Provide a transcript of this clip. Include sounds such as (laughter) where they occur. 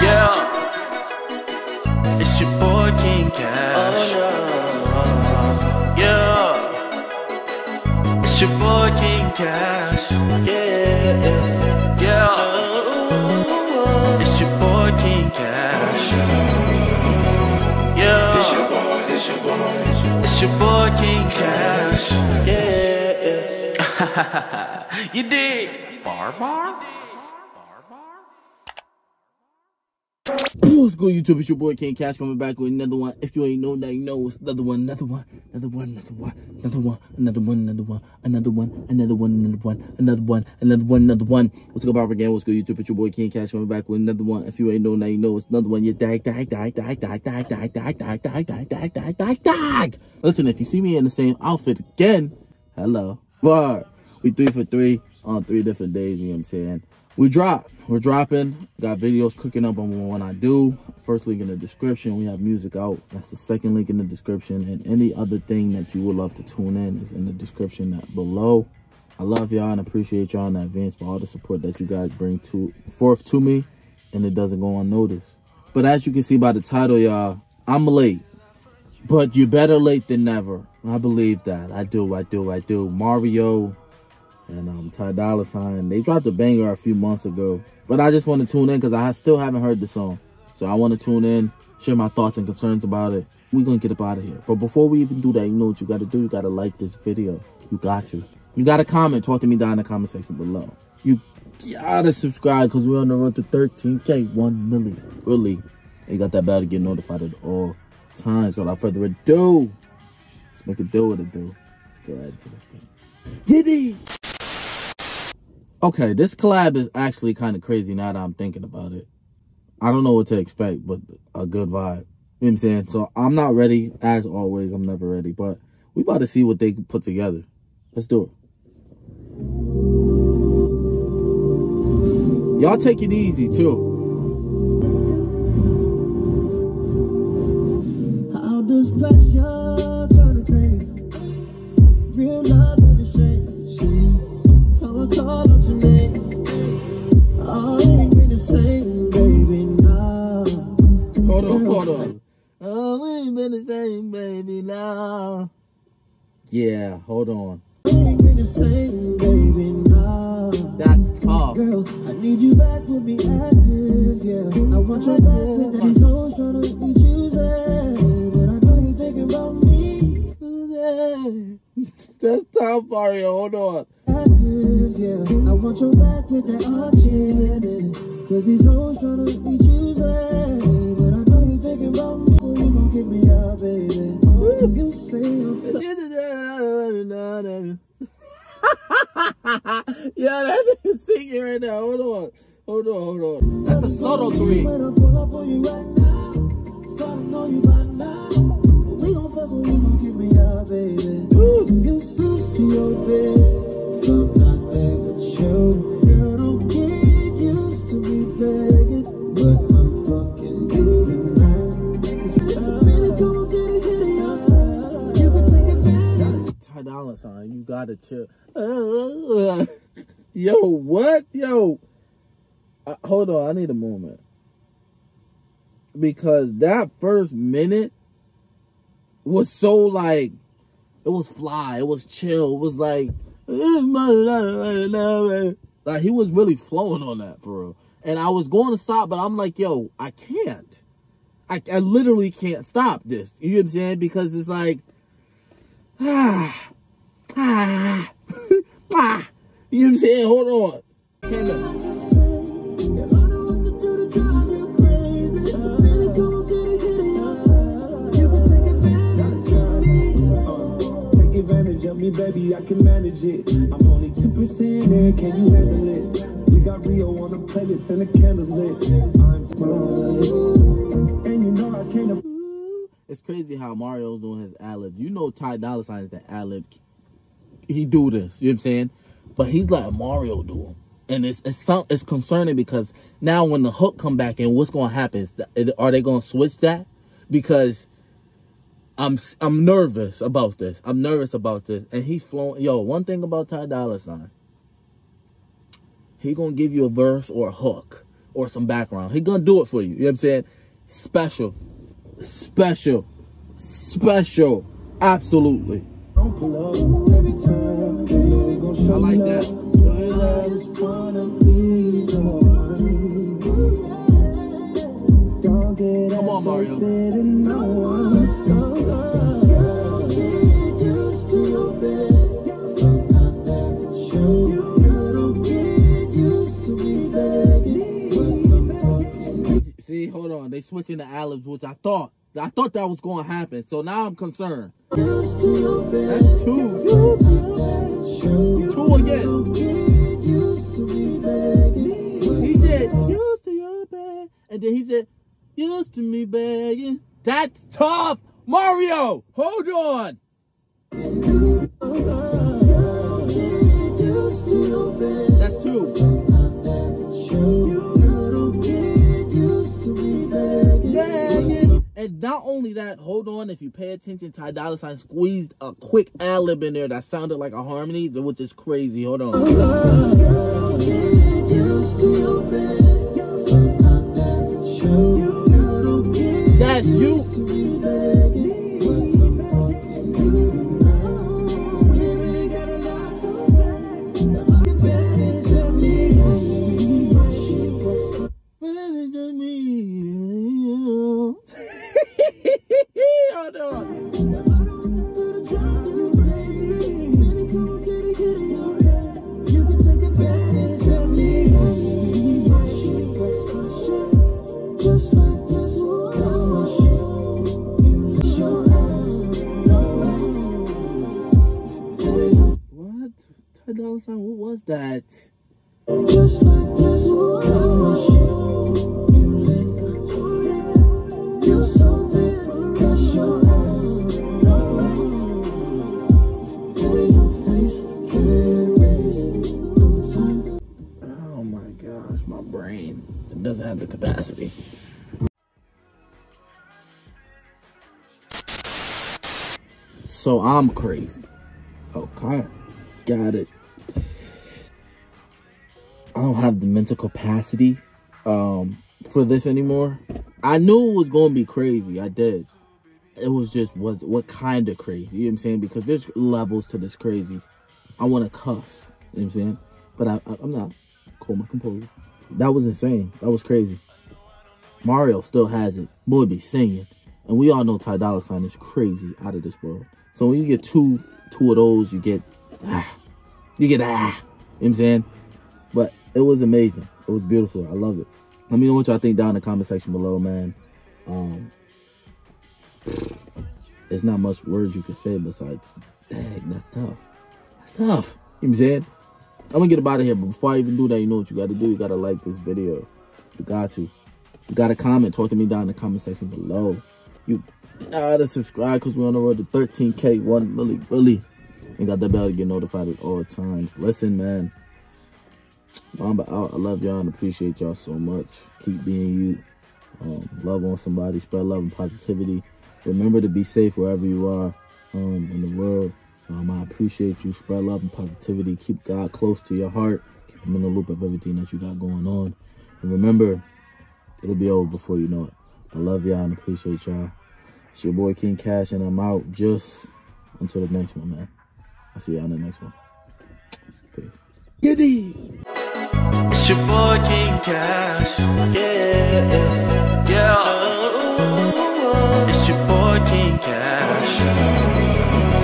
Yeah, it's your boy King Kash. Oh, yeah, it's your boy King Kash. Yeah, yeah, it's your boy King Kash. Yeah, it's your boy, it's your boy, it's your boy King Kash. Yeah, (laughs) you dig? Bar bar. What's good, YouTube? It's your boy King Kash coming back with another one. If you ain't know, now you know it's another one, another one, another one, another one, another one, another one, another one, another one, another one, another one, another one, another one, another one. What's good, Bob again? What's good, YouTube? It's your boy King Kash coming back with another one. If you ain't know, now you know it's another one. You dag, dag, dag, dag, dag, dag, dag, dag, dag, dag, dag, dag, dag, dag, dag. Listen, if you see me in the same outfit again, hello. But we three for three on three different days. You know what I'm saying? We drop. We're dropping. Got videos cooking up on when I do. First link in the description. We have music out. That's the second link in the description. And any other thing that you would love to tune in is in the description below. I love y'all and appreciate y'all in advance for all the support that you guys bring to forth to me. And it doesn't go unnoticed. But as you can see by the title, y'all, I'm late. But you're better late than never. I believe that. I do, I do, I do. Mario and um, Ty Dolla Sign. They dropped a banger a few months ago. But I just want to tune in because I still haven't heard the song. So I want to tune in, share my thoughts and concerns about it. We're going to get up out of here. But before we even do that, you know what you got to do? You got to like this video. You got to. You got to comment. Talk to me down in the comment section below. You got to subscribe because we're on the road to 13K, 1 million. Really. And you got that bell to get notified at all times. So without further ado, let's make a do what it do. Let's go right into this thing. Giddy! Okay, this collab is actually kind of crazy now that I'm thinking about it. I don't know what to expect, but a good vibe. You know what I'm saying? So I'm not ready. As always, I'm never ready. But we about to see what they put together. Let's do it. Y'all take it easy, too. Hold on, hold on. Oh, we ain't been the same, baby, now. Yeah, hold on. I ain't been the same, baby, now. That's tough. Girl, I need you back with me active, yeah. I want you back with that. These hoes tryna be choosing, but I know you thinking about me. (laughs) That's tough, Mario. Hold on. active, yeah. I want your back with that arching Cause these hoes tryna be choosing. (laughs) yeah, that nigga singing right now. Hold on. Hold on, hold on. That's a subtle three. when I chill. (laughs) Yo, what? Yo. Uh, hold on, I need a moment. Because that first minute was so like, it was fly, it was chill, it was like, (laughs) like he was really flowing on that for real. And I was going to stop, but I'm like, yo, I can't. I, I literally can't stop this. You know what I'm saying? Because it's like, (sighs) ah, ah, ah. You saying? Hold on. In. Take advantage of me, baby, I can manage it. I'm only 10% there, can you handle it? We got Rio on the playlist and the candles lit. I'm fine. And you know I can't It's crazy how Mario's doing his ad lib. You know Ty Dolla Sign is the ad lib. He do this. You know what I'm saying? But he's like Mario do him. And it's it's some, it's concerning because now when the hook come back and what's gonna happen? Is are they gonna switch that? Because I'm I'm nervous about this. I'm nervous about this. And he flowing. Yo, one thing about Ty Dolla Sign. he gonna give you a verse or a hook or some background. He gonna do it for you. You know what I'm saying? Special, special, special, absolutely. Don't pull up I like that. love. I just wanna be the one. Don't get Come on, Mario. addicted in. Don't get used to your bed. If I'm not there with you, you don't get used to me begging. But I'm fucking See, hold on. They switching the olives, which I thought. I thought that was gonna happen. So now I'm concerned. to. That's two. If I'm not there with you, Two again. get used to me begging. He said, used to your bed. And then he said, used to me begging. That's tough. Mario, hold on. That's two. Hold on. If you pay attention, Ty Dolla Sign squeezed a quick ad lib in there that sounded like a harmony, which is crazy. Hold on. That's you. Dolla Sign, what was that? Doesn't have the capacity. So I'm crazy. Okay. Got it. I don't have the mental capacity um for this anymore. I knew it was gonna be crazy. I did. It was just was what kind of crazy. You know what I'm saying? Because there's levels to this crazy. I want to cuss. You know what I'm saying? But I, I, I'm not. Cool my composure. That was insane. That was crazy. Mario still has it. Boy be singing. And we all know Ty Dolla Sign is crazy out of this world. So when you get two two of those, you get ah. You get ah. You know what I'm saying? But it was amazing. It was beautiful. I love it. Let me know what y'all think down in the comment section below, man. Um there's not much words you can say besides dang, that's tough. That's tough. You know what I'm saying? I'm gonna get up out of here, but before I even do that, you know what you gotta do? You gotta like this video. You got to. You gotta comment. Talk to me down in the comment section below. You gotta subscribe because we're on the road to 13k. One really, really. And got the bell to get notified at all times. Listen, man. Mamba out. I love y'all and appreciate y'all so much. Keep being you. Um, love on somebody. Spread love and positivity. Remember to be safe wherever you are um, in the world. Um, I appreciate you. Spread love and positivity. Keep God close to your heart. Keep him in the loop of everything that you got going on. And remember, it'll be over before you know it. I love y'all and appreciate y'all. It's your boy King Kash, and I'm out just until the next one, man. I'll see y'all in the next one. Peace. Giddy! It's your boy King Kash. Yeah, yeah. It's your boy King Kash.